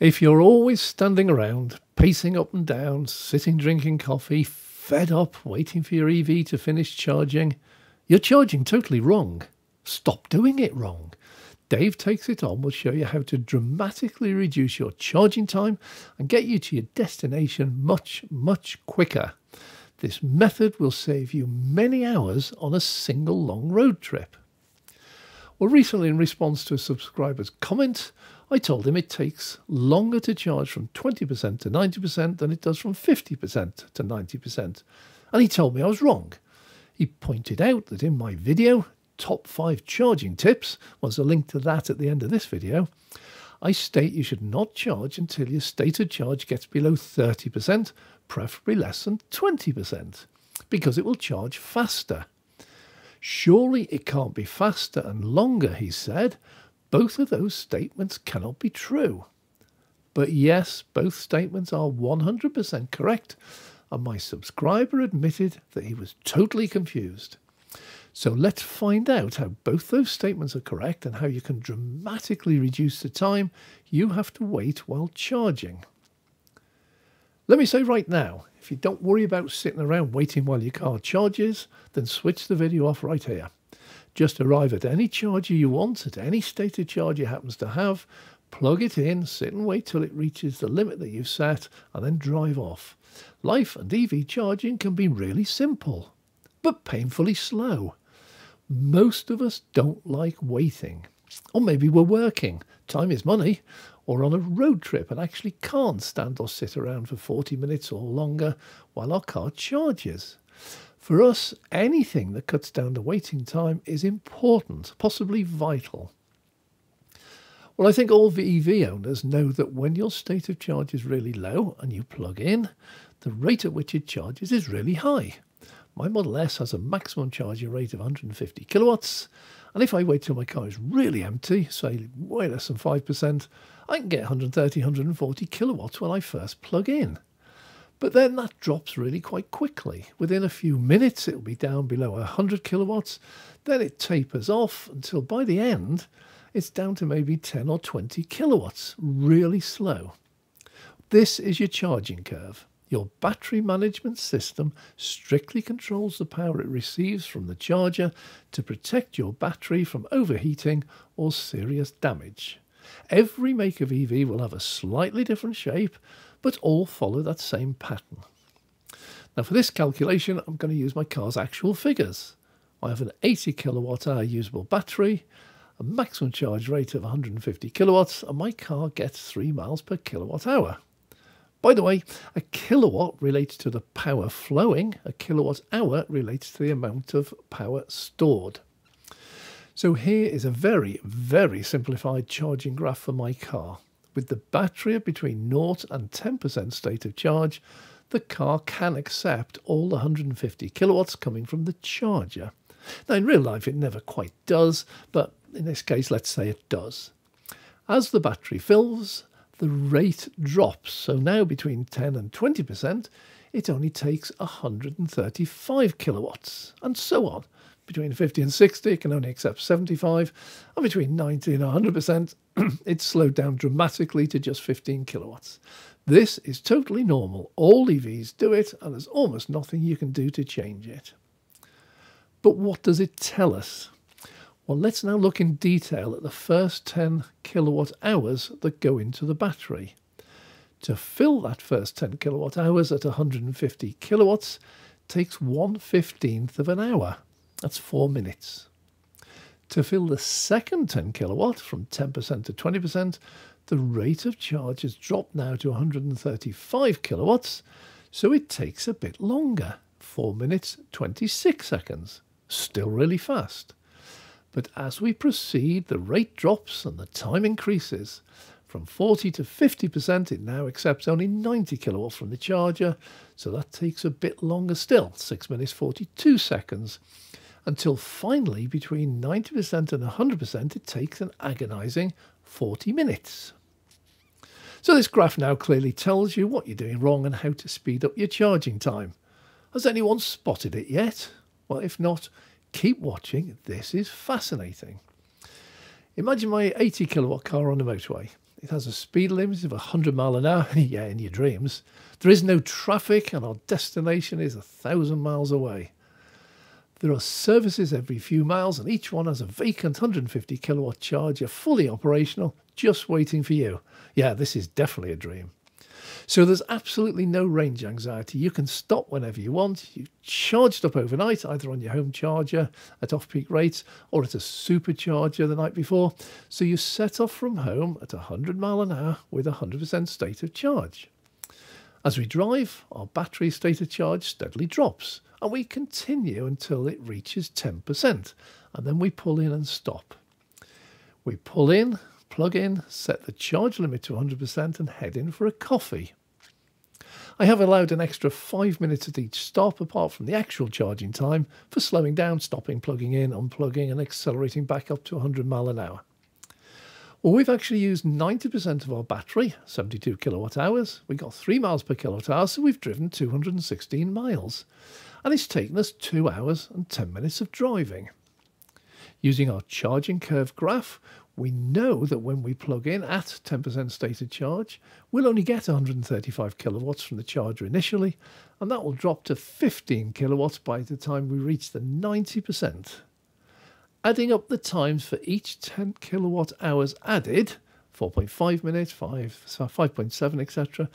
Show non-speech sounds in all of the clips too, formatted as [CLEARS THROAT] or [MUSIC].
If you're always standing around, pacing up and down, sitting drinking coffee, fed up, waiting for your EV to finish charging, you're charging totally wrong. Stop doing it wrong. Dave Takes It On will show you how to dramatically reduce your charging time and get you to your destination much, much quicker. This method will save you many hours on a single long road trip. Well, recently, in response to a subscriber's comment, I told him it takes longer to charge from 20% to 90% than it does from 50% to 90%. And he told me I was wrong. He pointed out that in my video, Top 5 Charging Tips, was a link to that at the end of this video, I state you should not charge until your state of charge gets below 30%, preferably less than 20%, because it will charge faster. Surely it can't be faster and longer, he said, both of those statements cannot be true. But yes, both statements are 100% correct, and my subscriber admitted that he was totally confused. So let's find out how both those statements are correct and how you can dramatically reduce the time you have to wait while charging. Let me say right now, if you don't worry about sitting around waiting while your car charges, then switch the video off right here. Just arrive at any charger you want, at any state of charge it happens to have, plug it in, sit and wait till it reaches the limit that you've set, and then drive off. Life and EV charging can be really simple, but painfully slow. Most of us don't like waiting. Or maybe we're working, time is money, or on a road trip and actually can't stand or sit around for 40 minutes or longer while our car charges. For us, anything that cuts down the waiting time is important, possibly vital. Well, I think all EV owners know that when your state of charge is really low and you plug in, the rate at which it charges is really high. My Model S has a maximum charging rate of 150 kilowatts, and if I wait till my car is really empty, say way less than 5%, I can get 130, 140 kilowatts when I first plug in. But then that drops really quite quickly. Within a few minutes, it'll be down below 100 kilowatts. Then it tapers off until by the end, it's down to maybe 10 or 20 kilowatts, really slow. This is your charging curve. Your battery management system strictly controls the power it receives from the charger to protect your battery from overheating or serious damage. Every make of EV will have a slightly different shape, but all follow that same pattern. Now for this calculation, I'm going to use my car's actual figures. I have an 80 kilowatt hour usable battery, a maximum charge rate of 150 kilowatts, and my car gets 3 miles per kilowatt hour. By the way, a kilowatt relates to the power flowing, a kilowatt hour relates to the amount of power stored. So here is a very, very simplified charging graph for my car. With the battery at between 0 and 10% state of charge, the car can accept all the 150 kilowatts coming from the charger. Now, in real life, it never quite does, but in this case, let's say it does. As the battery fills, the rate drops. So now between 10 and 20%, it only takes 135 kilowatts, and so on. Between 50 and 60, it can only accept 75, and between 90 and 100%, [CLEARS THROAT] it's slowed down dramatically to just 15 kilowatts. This is totally normal. All EVs do it, and there's almost nothing you can do to change it. But what does it tell us? Well, let's now look in detail at the first 10 kilowatt hours that go into the battery. To fill that first 10 kilowatt hours at 150 kilowatts takes 1 15th of an hour. That's four minutes. To fill the second 10 kilowatt from 10% to 20%, the rate of charge has dropped now to 135 kilowatts, so it takes a bit longer 4 minutes 26 seconds. Still really fast. But as we proceed, the rate drops and the time increases. From 40 to 50%, it now accepts only 90 kilowatts from the charger, so that takes a bit longer still, 6 minutes 42 seconds, until finally, between 90% and 100%, it takes an agonizing 40 minutes. So this graph now clearly tells you what you're doing wrong and how to speed up your charging time. Has anyone spotted it yet? Well, if not, keep watching. This is fascinating. Imagine my 80 kilowatt car on the motorway. It has a speed limit of 100 mile an hour. [LAUGHS] yeah, in your dreams. There is no traffic, and our destination is a thousand miles away. There are services every few miles, and each one has a vacant 150 kilowatt charger, fully operational, just waiting for you. Yeah, this is definitely a dream. So there's absolutely no range anxiety. You can stop whenever you want. You charged up overnight, either on your home charger at off peak rates or at a supercharger the night before. So you set off from home at 100 mile an hour with 100% state of charge. As we drive, our battery state of charge steadily drops and we continue until it reaches 10%, and then we pull in and stop. We pull in, plug in, set the charge limit to 100%, and head in for a coffee. I have allowed an extra five minutes at each stop, apart from the actual charging time, for slowing down, stopping, plugging in, unplugging, and accelerating back up to 100 mile an hour. Well, we've actually used 90% of our battery, 72 kilowatt hours. We got 3 miles per kilowatt hour, so we've driven 216 miles. And it's taken us 2 hours and 10 minutes of driving. Using our charging curve graph, we know that when we plug in at 10% stated charge, we'll only get 135 kilowatts from the charger initially, and that will drop to 15 kilowatts by the time we reach the 90%. Adding up the times for each 10 kilowatt hours added, 4.5 minutes, 5, 5.7, etc.,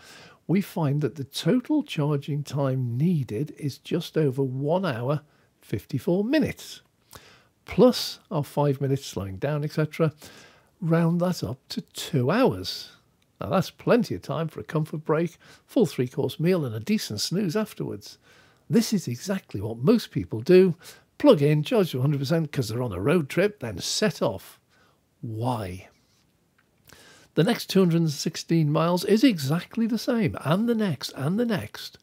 we find that the total charging time needed is just over 1 hour 54 minutes. Plus our 5 minutes slowing down, etc., round that up to 2 hours. Now that's plenty of time for a comfort break, full three course meal, and a decent snooze afterwards. This is exactly what most people do plug in, charge to 100% because they're on a road trip, then set off. Why? The next 216 miles is exactly the same, and the next, and the next.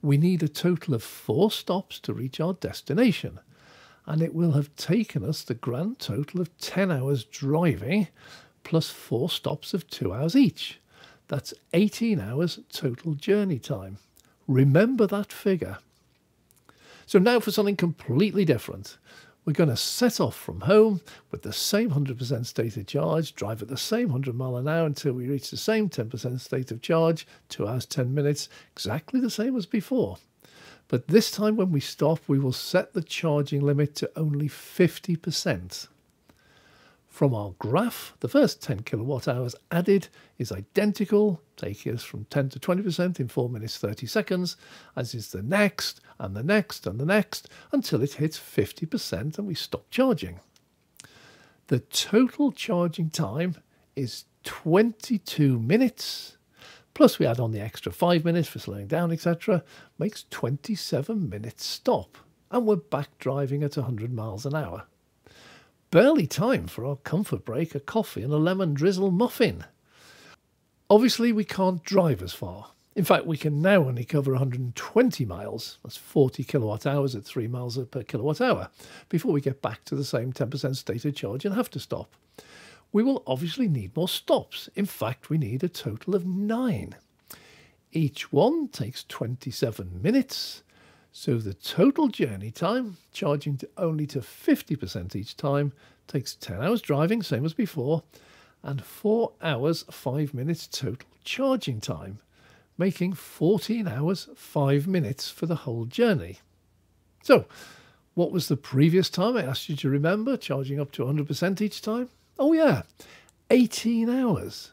We need a total of four stops to reach our destination, and it will have taken us the grand total of 10 hours driving plus four stops of two hours each. That's 18 hours total journey time. Remember that figure. So now for something completely different. We're going to set off from home with the same 100% state of charge, drive at the same 100 mile an hour until we reach the same 10% state of charge, 2 hours 10 minutes, exactly the same as before. But this time when we stop, we will set the charging limit to only 50%. From our graph, the first 10 kilowatt hours added is identical, taking us from 10 to 20% in 4 minutes 30 seconds, as is the next, and the next, and the next, until it hits 50% and we stop charging. The total charging time is 22 minutes, plus we add on the extra 5 minutes for slowing down, etc., makes 27 minutes stop, and we're back driving at 100 miles an hour barely time for our comfort break, a coffee, and a lemon drizzle muffin. Obviously, we can't drive as far. In fact, we can now only cover 120 miles, that's 40 kilowatt hours at 3 miles per kilowatt hour, before we get back to the same 10% stated charge and have to stop. We will obviously need more stops. In fact, we need a total of nine. Each one takes 27 minutes, so the total journey time, charging to only to 50% each time, takes 10 hours driving, same as before, and 4 hours 5 minutes total charging time, making 14 hours 5 minutes for the whole journey. So, what was the previous time I asked you to remember, charging up to 100% each time? Oh yeah, 18 hours.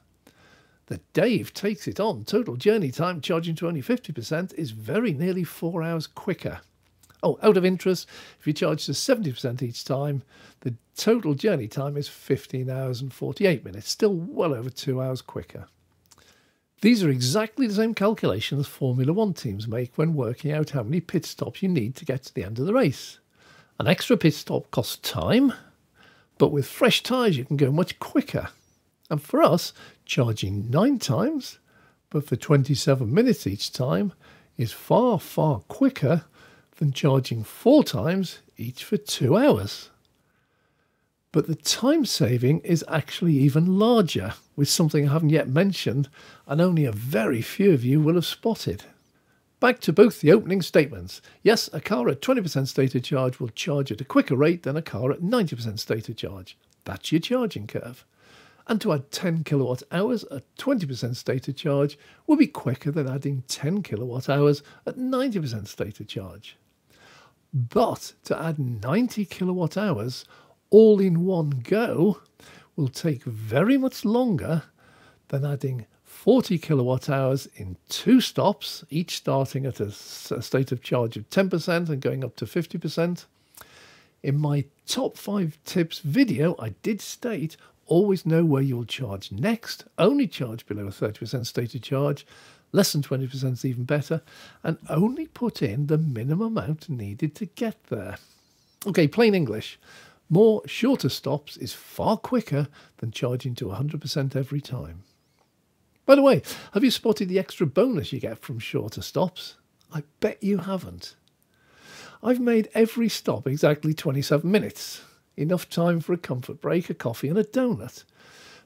The Dave takes it on. Total journey time charging to only 50% is very nearly four hours quicker. Oh, out of interest, if you charge to 70% each time, the total journey time is 15 hours and 48 minutes, still well over two hours quicker. These are exactly the same calculations Formula One teams make when working out how many pit stops you need to get to the end of the race. An extra pit stop costs time, but with fresh tyres you can go much quicker. And for us, charging nine times, but for 27 minutes each time, is far, far quicker than charging four times each for two hours. But the time saving is actually even larger, with something I haven't yet mentioned, and only a very few of you will have spotted. Back to both the opening statements. Yes, a car at 20% stated charge will charge at a quicker rate than a car at 90% stated charge. That's your charging curve. And to add 10 kilowatt hours at 20% stated charge will be quicker than adding 10 kilowatt hours at 90% stated charge. But to add 90 kilowatt hours all in one go will take very much longer than adding 40 kilowatt hours in two stops, each starting at a, state of charge of 10% and going up to 50%. In my top five tips video, I did state always know where you'll charge next, only charge below a 30% state of charge, less than 20% is even better, and only put in the minimum amount needed to get there. Okay, plain English. More shorter stops is far quicker than charging to 100% every time. By the way, have you spotted the extra bonus you get from shorter stops? I bet you haven't. I've made every stop exactly 27 minutes, enough time for a comfort break, a coffee, and a donut.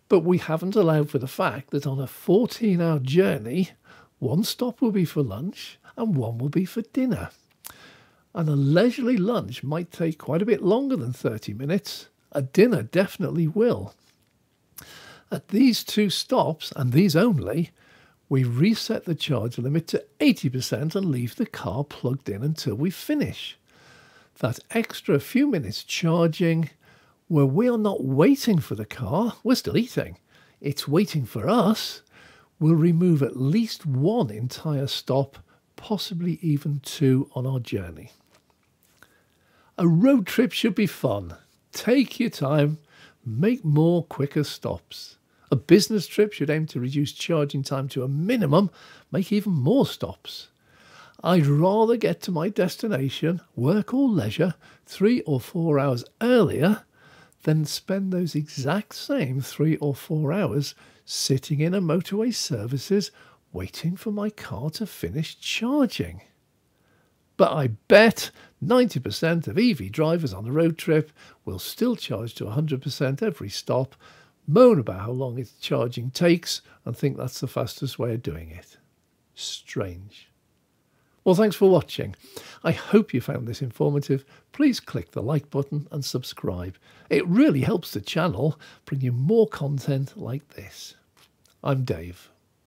But we haven't allowed for the fact that on a 14 hour journey, one stop will be for lunch and one will be for dinner. And a leisurely lunch might take quite a bit longer than 30 minutes. A dinner definitely will. At these two stops, and these only, we reset the charge limit to 80% and leave the car plugged in until we finish. That extra few minutes charging, where we are not waiting for the car, we're still eating, it's waiting for us, will remove at least one entire stop, possibly even two on our journey. A road trip should be fun. Take your time, make more quicker stops. A business trip should aim to reduce charging time to a minimum, make even more stops. I'd rather get to my destination, work or leisure, three or four hours earlier than spend those exact same three or four hours sitting in a motorway services waiting for my car to finish charging. But I bet 90% of EV drivers on a road trip will still charge to 100% every stop moan about how long its charging takes and think that's the fastest way of doing it. Strange. Well, thanks for watching. I hope you found this informative. Please click the like button and subscribe. It really helps the channel bring you more content like this. I'm Dave.